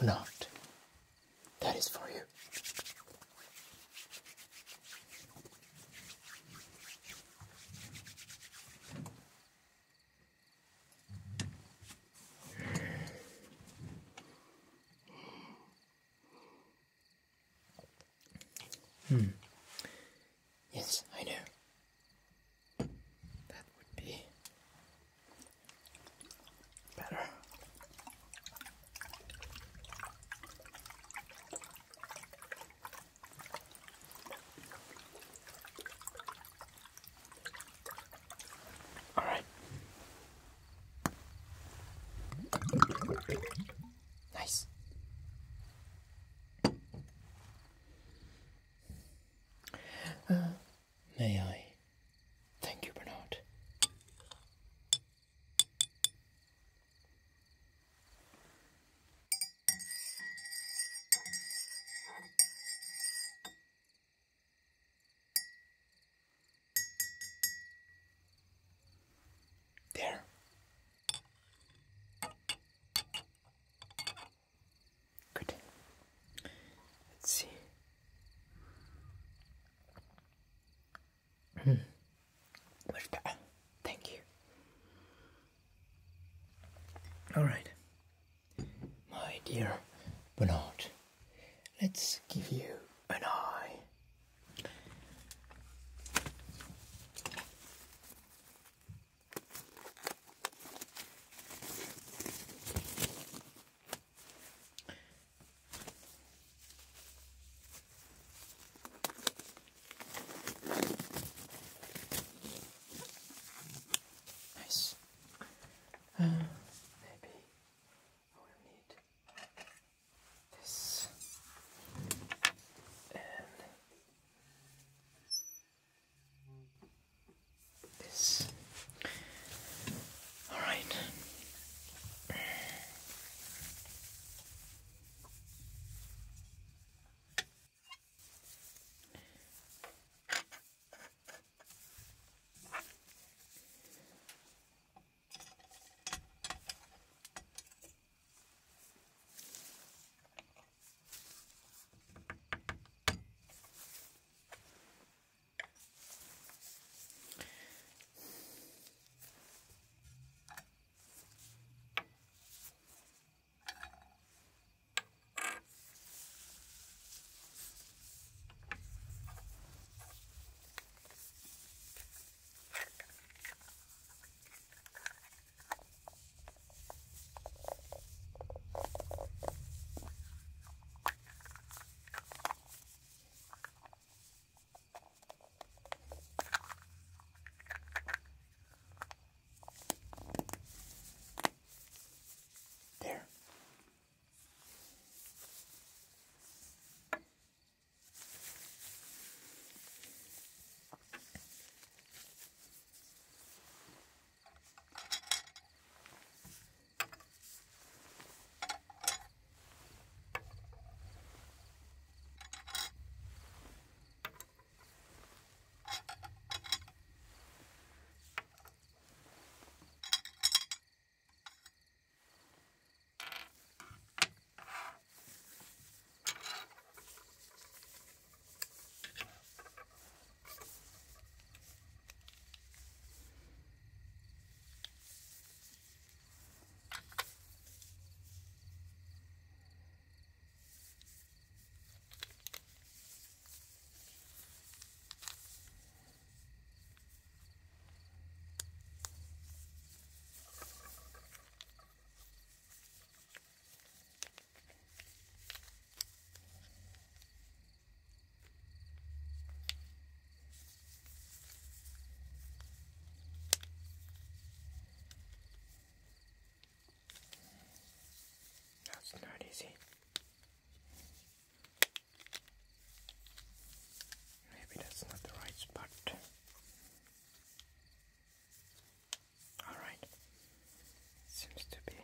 not. That is for you. All right. My dear Bernard, let's give you Not. Maybe that's not the right spot. Alright. Seems to be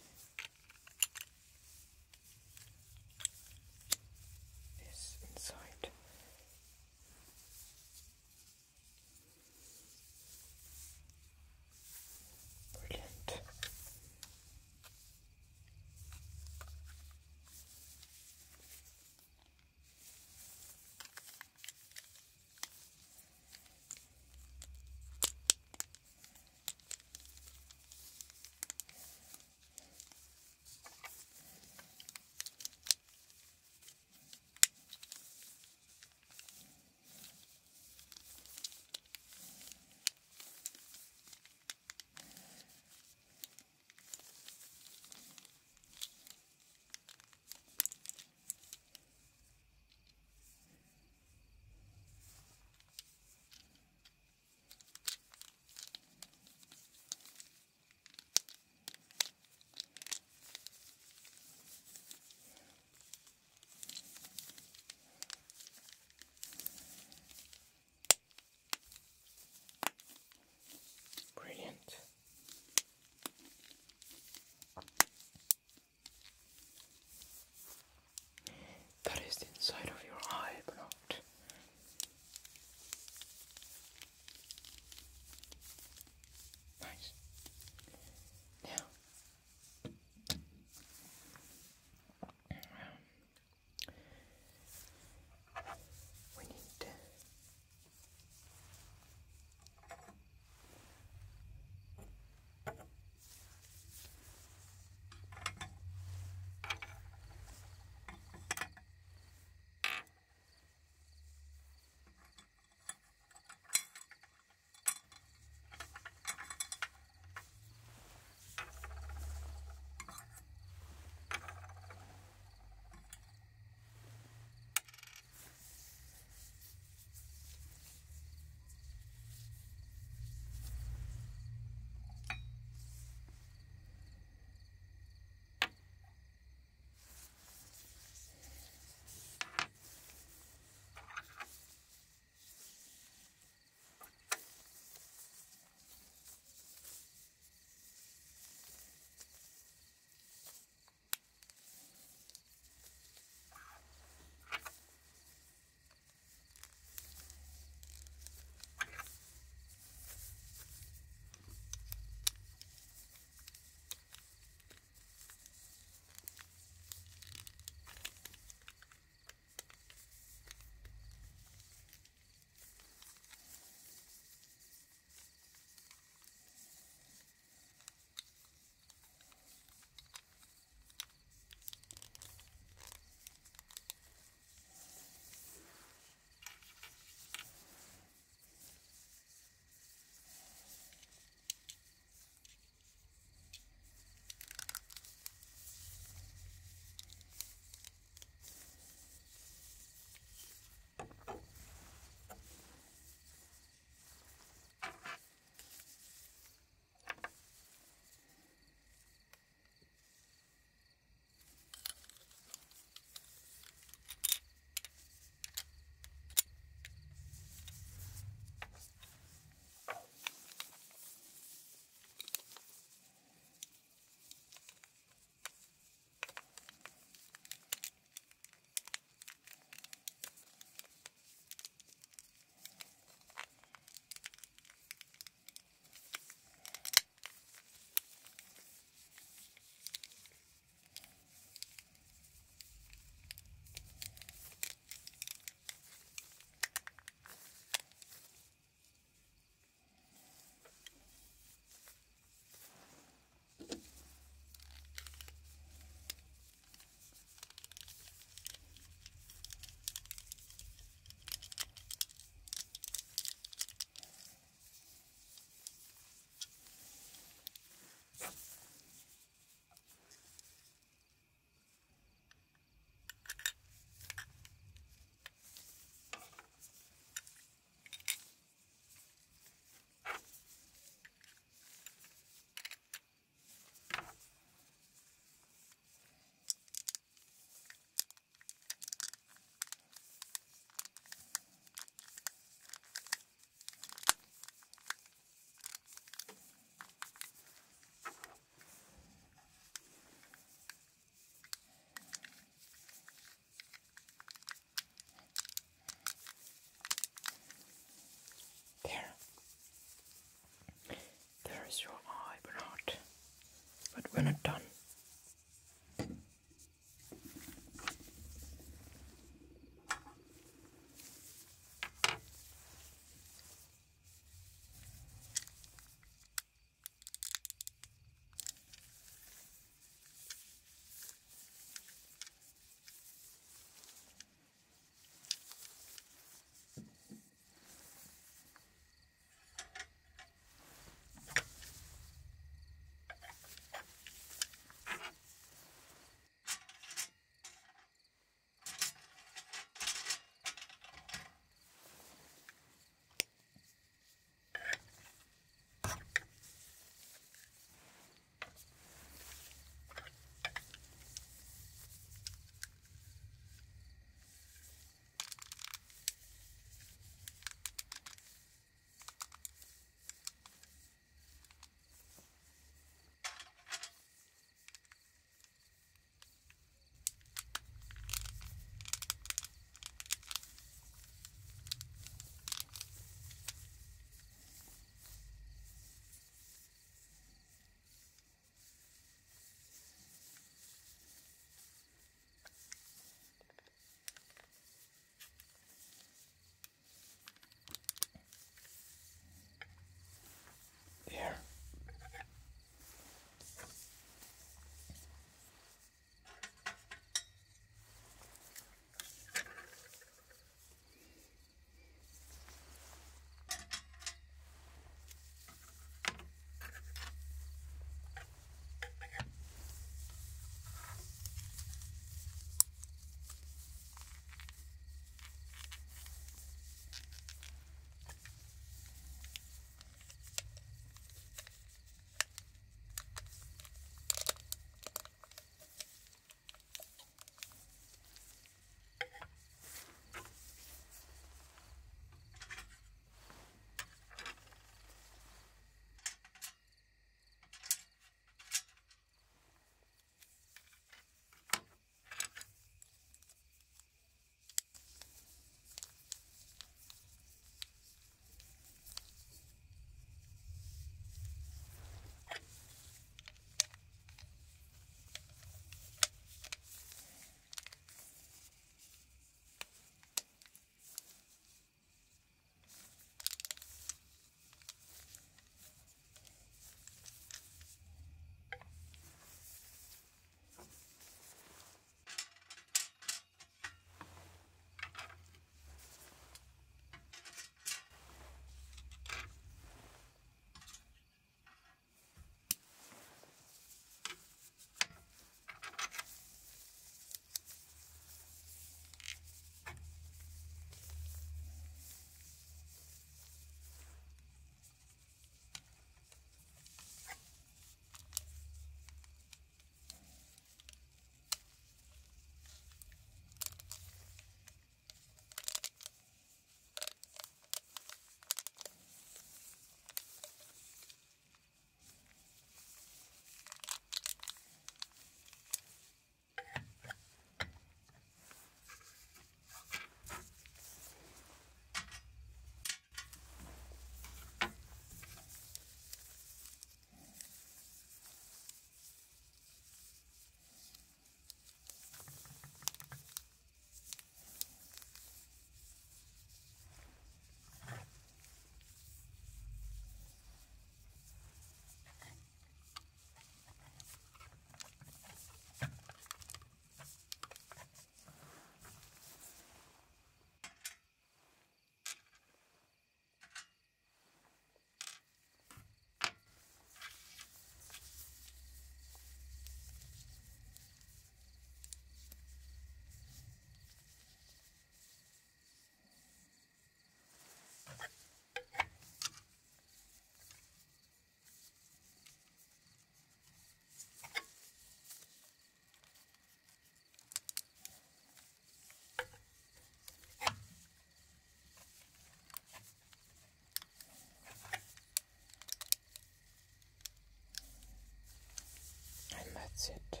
that's it.